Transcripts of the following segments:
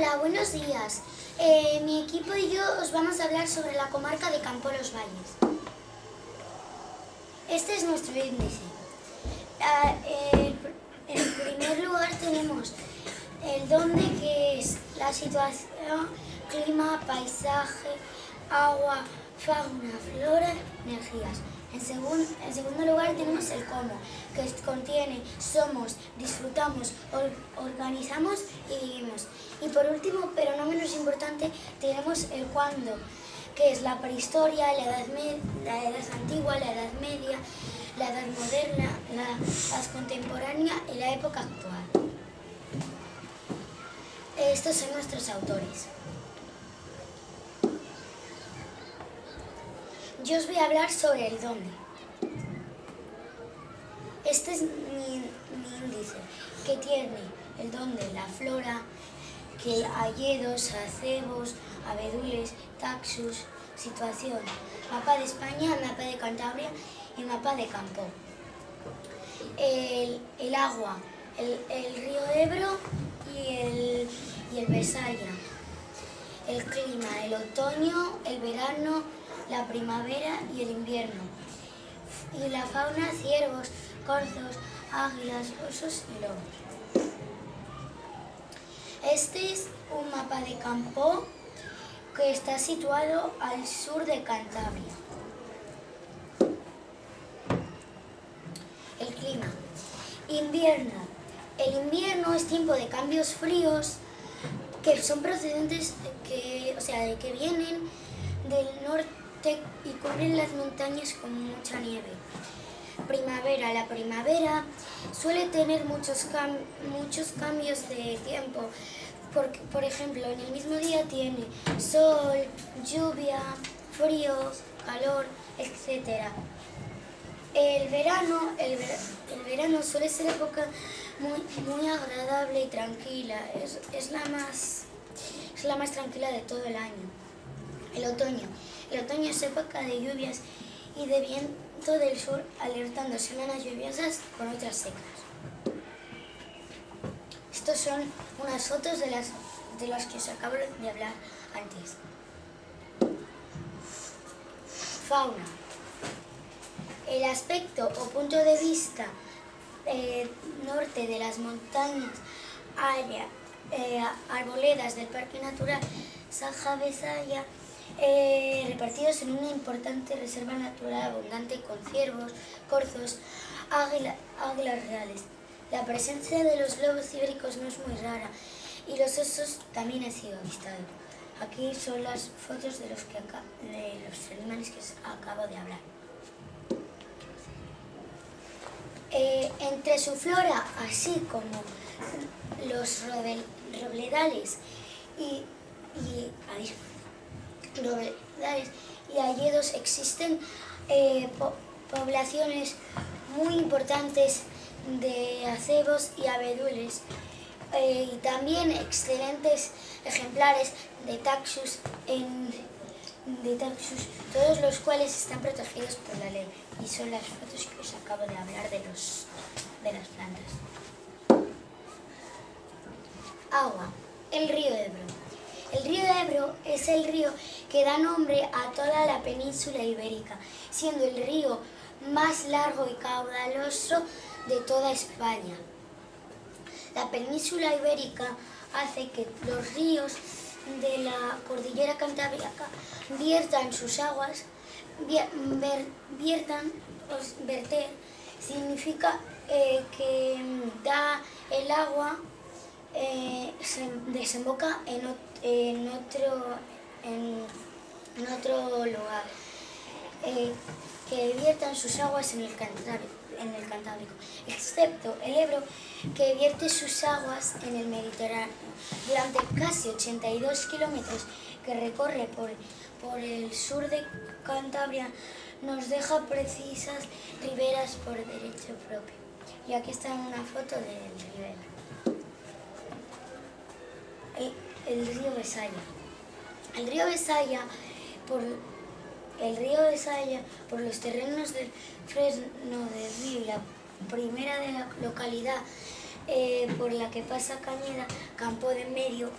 Hola, buenos días. Eh, mi equipo y yo os vamos a hablar sobre la comarca de Campo Los Valles. Este es nuestro índice. Ah, en primer lugar tenemos el dónde, que es la situación, clima, paisaje, agua, fauna, flora, energías. En, segun- en segundo lugar tenemos el cómo, que contiene somos, disfrutamos, or- organizamos y vivimos. Y por último, pero no menos importante, tenemos el cuándo, que es la prehistoria, la edad, me- la edad antigua, la edad media, la edad moderna, la edad contemporánea y la época actual. Estos son nuestros autores. Yo os voy a hablar sobre el dónde. Este es mi, índice, que tiene el dónde, la flora, que hayedos, acebos, abedules, taxus, situación, mapa de España, mapa de Cantabria y mapa de campo. El, el agua, el, el río Ebro y el, y el Besaya. El clima, el otoño, el verano, la primavera y el invierno. Y la fauna, ciervos, corzos, águilas, osos y lobos. Este es un mapa de campo que está situado al sur de Cantabria. El clima. Invierno. El invierno es tiempo de cambios fríos que son procedentes, que, o sea, que vienen del norte y cubren las montañas con mucha nieve. Primavera. La primavera suele tener muchos, cam- muchos cambios de tiempo. Porque, por ejemplo, en el mismo día tiene sol, lluvia, frío, calor, etc. El verano, el, ver- el verano suele ser época muy, muy agradable y tranquila. Es, es la más, es la más tranquila de todo el año. El otoño. El otoño es época de lluvias y de viento del sur, alertando semanas lluviosas con otras secas. Estos son unas fotos de las, de las que os acabo de hablar antes. Fauna. El aspecto o punto de vista eh, norte de las montañas, área, eh, arboledas del Parque Natural Saja-Besaya, eh, repartidos en una importante reserva natural abundante con ciervos, corzos, águila- águilas reales. La presencia de los lobos ibéricos no es muy rara y los osos también han sido avistados. Aquí son las fotos de los, que de los animales que acabo de hablar. Eh, entre su flora, así como los robledales y, y ay, robledales y hayedos existen eh, po- poblaciones muy importantes de acebos y abedules eh, y también excelentes ejemplares de taxus en de taxus, todos los cuales están protegidos por la ley y son las fotos que os acabo de hablar de los de las plantas. Agua, el río Ebro. El río Ebro es el río que da nombre a toda la península ibérica, siendo el río más largo y caudaloso de toda España. La península ibérica hace que los ríos de la cordillera cantábrica viertan sus aguas, viertan, verter, significa eh, que mm, da el agua, eh, se desemboca en, ot- en otro, en, otro lugar, eh, que viertan sus aguas en el Cantábrico excepto el Ebro, que vierte sus aguas en el Mediterráneo. Durante casi 82 kilómetros que recorre por, por el sur de Cantabria, nos deja precisas riberas por derecho propio. Y aquí está una foto del ribera. El, río Besaya. El río Besaya, por el río Besaya, por los terrenos del Fresno del Río la primera de la localidad eh, por la que pasa Cañeda, Campo de Medio,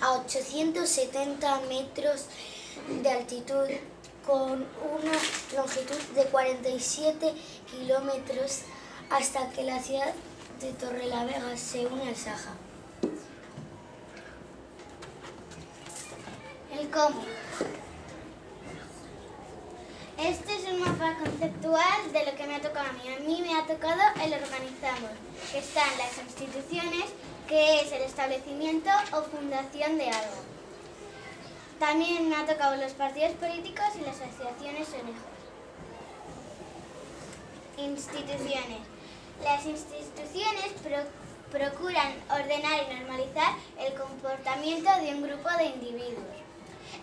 a 870 metros de altitud con una longitud de 47 kilómetros hasta que la ciudad de Torrelavega se une al Saja. El cómo. Este es un mapa conceptual de lo que me ha tocado a mí. A mí me ha tocado el organizamos, que están las instituciones, que es el establecimiento o fundación de algo. También me ha tocado los partidos políticos y las asociaciones ONG. Instituciones. Las instituciones procuran ordenar y normalizar el comportamiento de un grupo de individuos,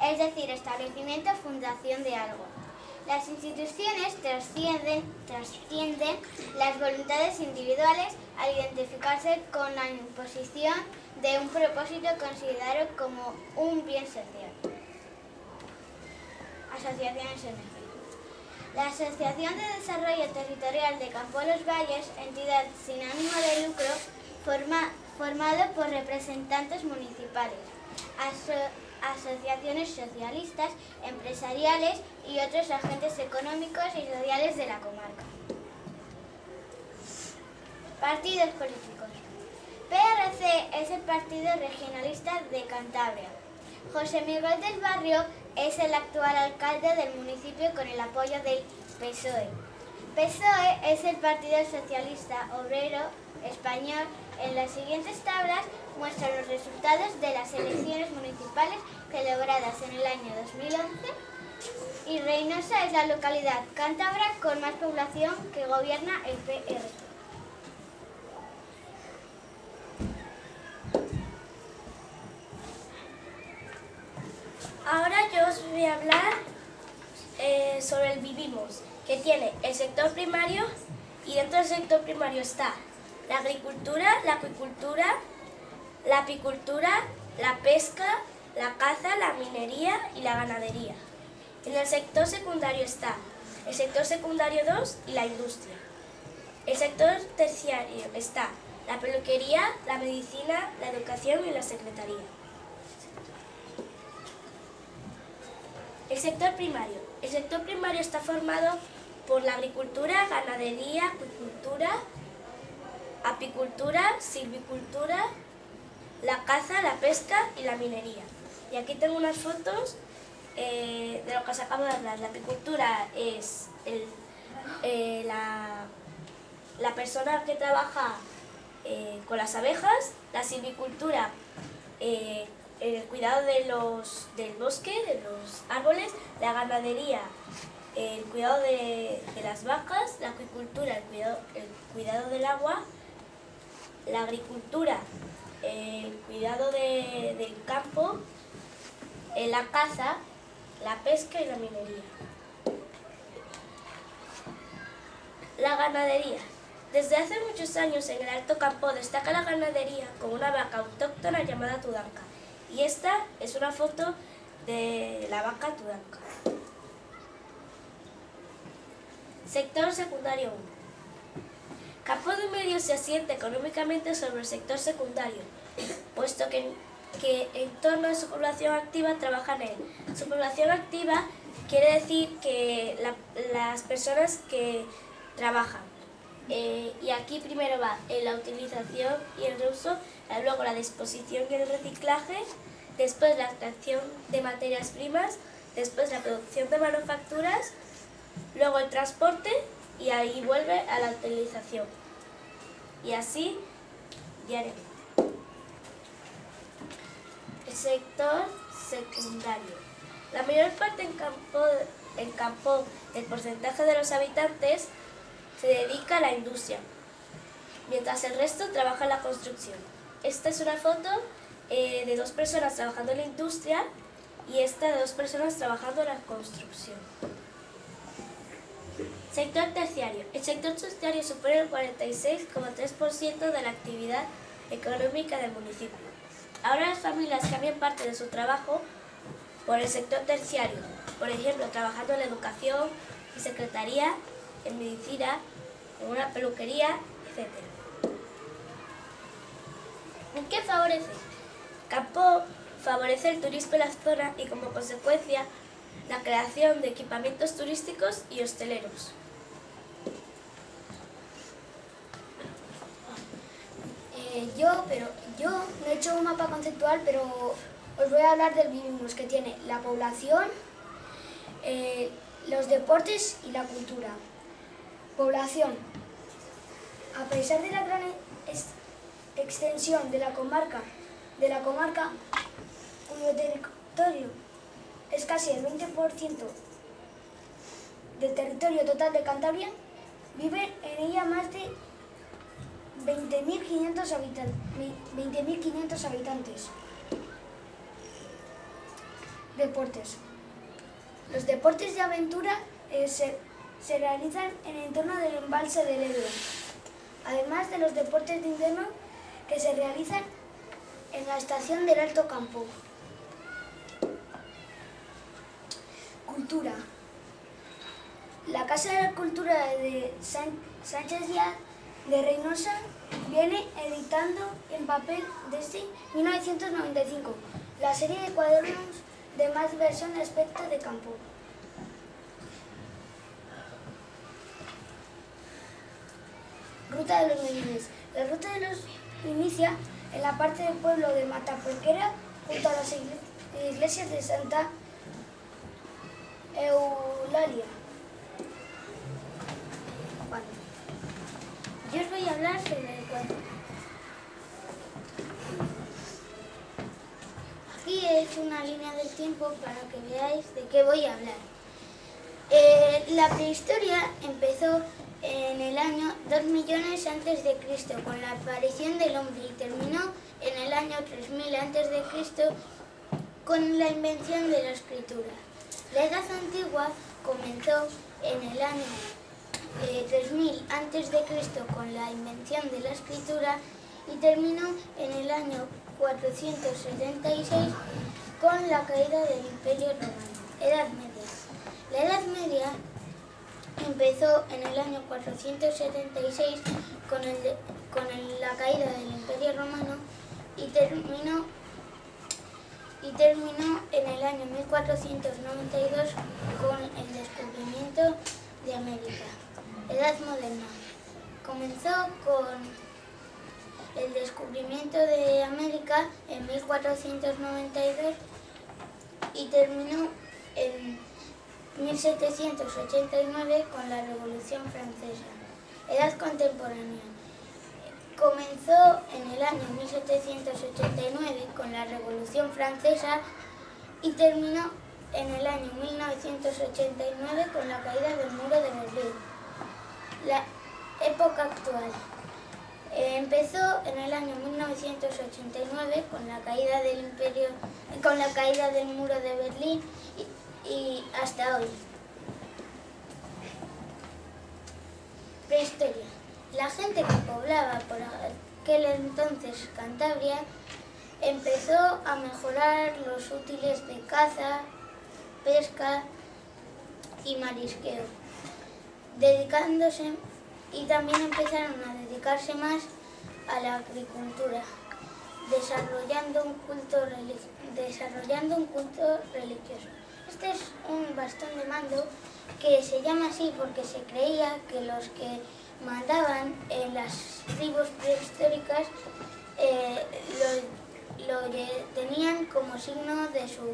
es decir, establecimiento o fundación de algo. Las instituciones trascienden, trascienden las voluntades individuales al identificarse con la imposición de un propósito considerado como un bien social. Asociaciones ONG. La Asociación de Desarrollo Territorial de Campo Los Valles, entidad sin ánimo de lucro, forma, formado por representantes municipales, asociaciones socialistas, empresariales y otros agentes económicos y sociales de la comarca. Partidos políticos. PRC es el partido regionalista de Cantabria. José Miguel del Barrio es el actual alcalde del municipio con el apoyo del PSOE. PSOE es el Partido Socialista Obrero Español. En las siguientes tablas muestra los resultados de las elecciones municipales celebradas en el año 2011 y Reynosa es la localidad cántabra con más población que gobierna el PRC. Ahora yo os voy a hablar eh, sobre el vivimos, que tiene el sector primario y dentro del sector primario está la agricultura, la acuicultura, la apicultura, la pesca, la caza, la minería y la ganadería. En el sector secundario está el sector secundario 2 y la industria. El sector terciario está la peluquería, la medicina, la educación y la secretaría. El sector primario. El sector primario está formado por la agricultura, ganadería, acuicultura, apicultura, silvicultura, la caza, la pesca y la minería. Y aquí tengo unas fotos eh, de lo que os acabo de hablar. La apicultura es eh, la, persona que trabaja eh, con las abejas, la silvicultura el cuidado de los, del bosque, de los árboles, la ganadería, el cuidado de, las vacas, la acuicultura, el cuidado, el cuidado del agua, la agricultura, el cuidado del campo, la caza, la pesca y la minería. La ganadería. Desde hace muchos años en el Alto Campo destaca la ganadería con una vaca autóctona llamada tudanca. Y esta es una foto de la vaca tudanca. Sector secundario 1. Campo de Medio se asienta económicamente sobre el sector secundario, puesto que, que en torno a su población activa trabaja en él. Su población activa quiere decir que las personas que trabajan. Eh, y aquí primero va en la utilización y el reuso, luego la disposición y el reciclaje, después la extracción de materias primas, después la producción de manufacturas, luego el transporte y ahí vuelve a la utilización. Y así diariamente. El sector secundario. La mayor parte en campo, en campo del porcentaje de los habitantes se dedica a la industria, mientras el resto trabaja en la construcción. Esta es una foto eh, de dos personas trabajando en la industria y esta de dos personas trabajando en la construcción. Sector terciario. El sector terciario supone el 46,3% de la actividad económica del municipio. Ahora las familias cambian parte de su trabajo por el sector terciario, por ejemplo, trabajando en la educación, en secretaría, en medicina, en una peluquería, etc. ¿En qué favorece? Campo favorece el turismo en la zona y como consecuencia la creación de equipamientos turísticos y hosteleros. Yo, pero yo no he hecho un mapa conceptual, pero os voy a hablar del Vivimos, que tiene la población, eh, los deportes y la cultura. Población. A pesar de la gran ex- extensión de la comarca, de la comarca cuyo territorio es casi el 20% del territorio total de Cantabria, viven en ella más de 20.500 habitan- mi- 20.500 habitantes. Deportes. Los deportes de aventura eh, se, se realizan en el entorno del embalse del Ebro, además de los deportes de invierno que se realizan en la estación del Alto Campo. Cultura. La Casa de la Cultura de San- Sánchez Díaz de Reynosa viene editando en papel desde 1995 la serie de cuadernos de más diversión aspecto de campo. Ruta de los Menines. La ruta de los inicia en la parte del pueblo de Mataporquera junto a las igle- iglesias de Santa Eulalia. Yo os voy a hablar sobre el cuadro. Aquí hecho una línea del tiempo para que veáis de qué voy a hablar. Eh, la prehistoria empezó en el año 2 millones antes de Cristo con la aparición del hombre y terminó en el año 3000 antes de Cristo con la invención de la escritura. La Edad Antigua comenzó en el año eh, 3000 antes de Cristo con la invención de la escritura y terminó en el año 476 con la caída del Imperio Romano. Edad Media. La Edad Media empezó en el año 476 con, el con el- la caída del Imperio Romano y terminó y terminó en el año 1492 con el descubrimiento de América. Edad moderna. Comenzó con el descubrimiento de América en 1492 y terminó en 1789 con la Revolución Francesa. Edad contemporánea. Comenzó en el año 1789 con la Revolución Francesa y terminó en el año 1989 con la caída del muro de Berlín. La época actual. Eh, empezó en el año 1989 con la caída del imperio, con la caída del muro de Berlín y, y hasta hoy. Prehistoria. La gente que poblaba por aquel entonces Cantabria empezó a mejorar los útiles de caza, pesca y marisqueo, dedicándose y también empezaron a dedicarse más a la agricultura, desarrollando un culto, desarrollando un culto religioso. Este es un bastón de mando que se llama así porque se creía que los que mandaban en las tribus prehistóricas eh, lo, lo tenían como signo de su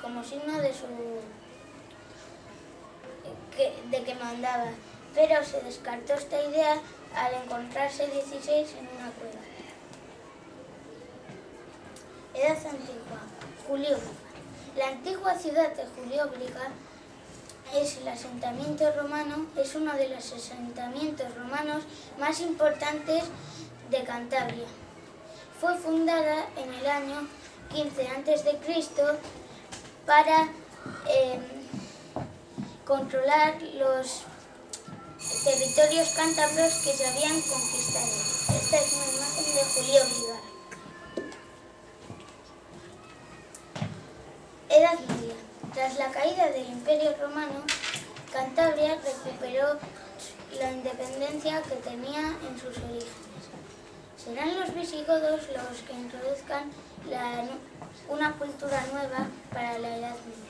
como signo de su de que mandaba, pero se descartó esta idea al encontrarse 16 en una cueva. Edad antigua, Julióbriga. La antigua ciudad de Julióbriga es el asentamiento romano, es uno de los asentamientos romanos más importantes de Cantabria. Fue fundada en el año 15 a.C. para eh, controlar los territorios cántabros que se habían conquistado. Esta es una imagen de Julióbriga. Edad Media. Tras la caída del Imperio Romano, Cantabria recuperó la independencia que tenía en sus orígenes. Serán los visigodos los que introduzcan una cultura nueva para la Edad Media.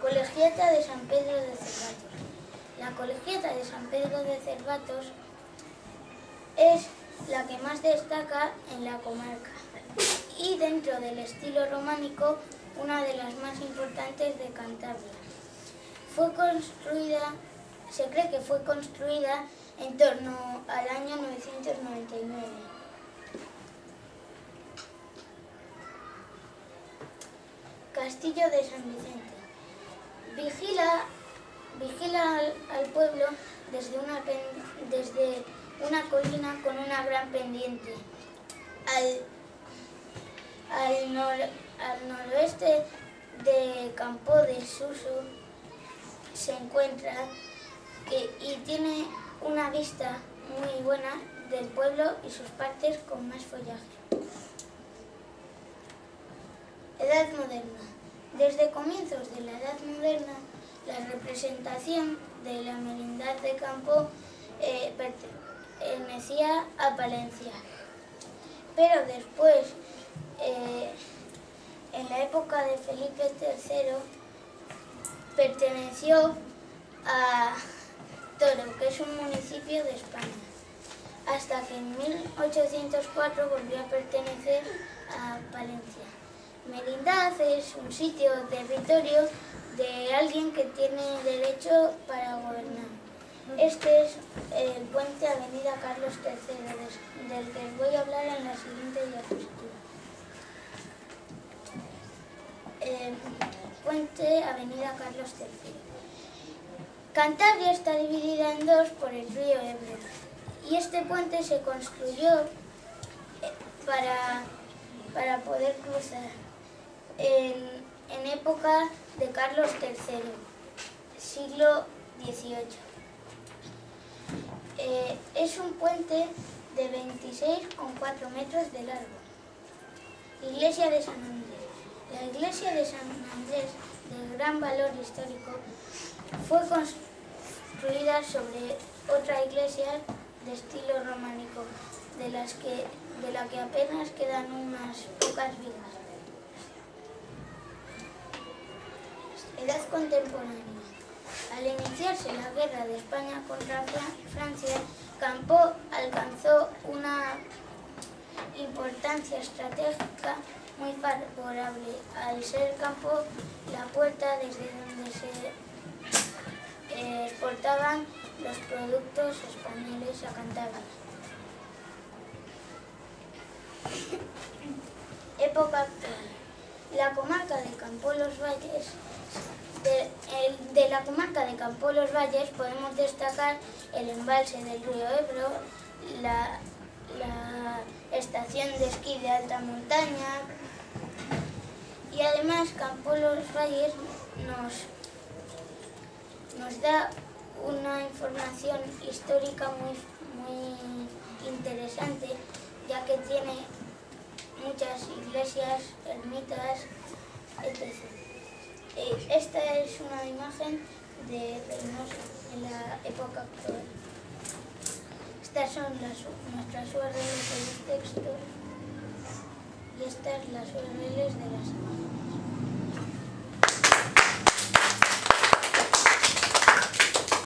Colegiata de San Pedro de Cervatos. La Colegiata de San Pedro de Cervatos es la que más destaca en la comarca y dentro del estilo románico una de las más importantes de Cantabria. Fue construida, se cree que fue construida en torno al año 999. Castillo de San Vicente. Vigila, vigila al, pueblo desde una, desde una colina con una gran pendiente. Al, al, noroeste de Campo de Suso se encuentra y tiene una vista muy buena del pueblo y sus partes con más follaje. Edad moderna. Desde comienzos de la Edad moderna, la representación de la merindad de campo eh, pertenecía a Palencia. Pero después, eh, en la época de Felipe III, perteneció a Toro, que es un municipio de España, hasta que en 1804 volvió a pertenecer a Palencia. Merindad es un sitio, territorio de alguien que tiene derecho para gobernar. Este es el puente Avenida Carlos III, del que voy a hablar en la siguiente diapositiva. puente Avenida Carlos III. Cantabria está dividida en dos por el río Ebro y este puente se construyó eh, para, para poder cruzar en, época de Carlos III, siglo XVIII. Eh, es un puente de 26,4 metros de largo. Iglesia de San Andrés. La iglesia de San Andrés, de gran valor histórico, fue construida sobre otra iglesia de estilo románico, de, de la que apenas quedan unas pocas vigas. Edad contemporánea. Al iniciarse la guerra de España contra Francia, Campo alcanzó una importancia estratégica muy favorable, al ser Campo la puerta desde donde se exportaban los productos españoles a Cantabria. Época actual. La comarca de Campo Los Valles, de, la comarca de Campo Los Valles podemos destacar el embalse del río Ebro, la, estación de esquí de alta montaña y además Campo Los Valles nos nos da una información histórica muy, muy interesante, ya que tiene muchas iglesias, ermitas, etc. Eh, esta es una imagen de Reynosa en la época actual. Estas son las, nuestras URLs de los textos y estas las URLs de las imágenes.